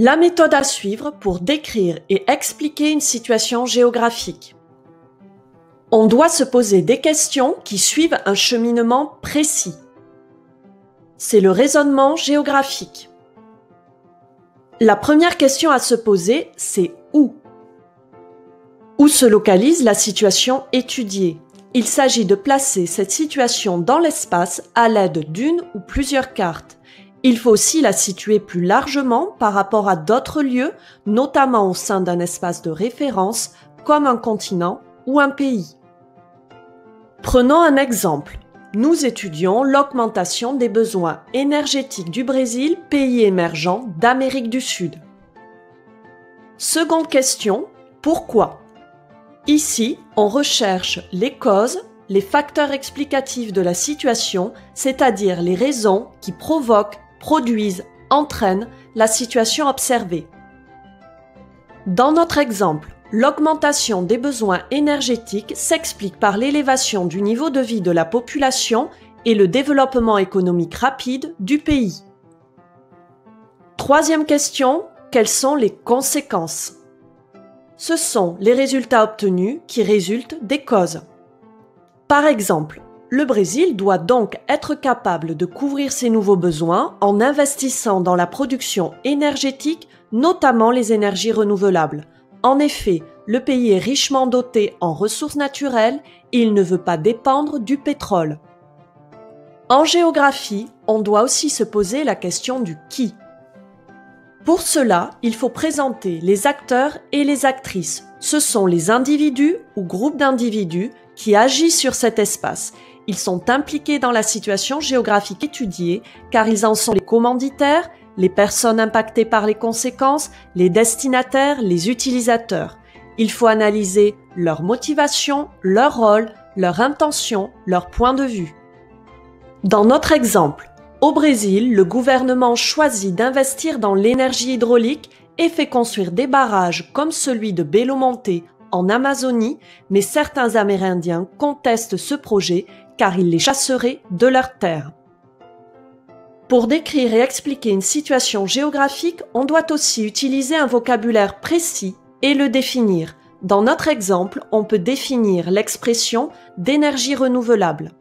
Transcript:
La méthode à suivre pour décrire et expliquer une situation géographique. On doit se poser des questions qui suivent un cheminement précis. C'est le raisonnement géographique. La première question à se poser, c'est où? Où se localise la situation étudiée? Il s'agit de placer cette situation dans l'espace à l'aide d'une ou plusieurs cartes. Il faut aussi la situer plus largement par rapport à d'autres lieux, notamment au sein d'un espace de référence comme un continent ou un pays. Prenons un exemple. Nous étudions l'augmentation des besoins énergétiques du Brésil, pays émergent d'Amérique du Sud. Seconde question, pourquoi? Ici, on recherche les causes, les facteurs explicatifs de la situation, c'est-à-dire les raisons qui provoquent, produisent, entraînent la situation observée. Dans notre exemple, L'augmentation des besoins énergétiques s'explique par l'élévation du niveau de vie de la population et le développement économique rapide du pays. Troisième question, quelles sont les conséquences? Ce sont les résultats obtenus qui résultent des causes. Par exemple, le Brésil doit donc être capable de couvrir ses nouveaux besoins en investissant dans la production énergétique, notamment les énergies renouvelables, en effet, le pays est richement doté en ressources naturelles et il ne veut pas dépendre du pétrole. En géographie, on doit aussi se poser la question du qui. Pour cela, il faut présenter les acteurs et les actrices. Ce sont les individus ou groupes d'individus qui agissent sur cet espace. Ils sont impliqués dans la situation géographique étudiée car ils en sont les commanditaires, les personnes impactées par les conséquences, les destinataires, les utilisateurs. Il faut analyser leur motivation, leur rôle, leur intention, leur point de vue. Dans notre exemple, au Brésil, le gouvernement choisit d'investir dans l'énergie hydraulique et fait construire des barrages comme celui de Belo Monte en Amazonie, mais certains Amérindiens contestent ce projet car il les chasserait de leurs terres. Pour décrire et expliquer une situation géographique, on doit aussi utiliser un vocabulaire précis et le définir. Dans notre exemple, on peut définir l'expression d'énergie renouvelable.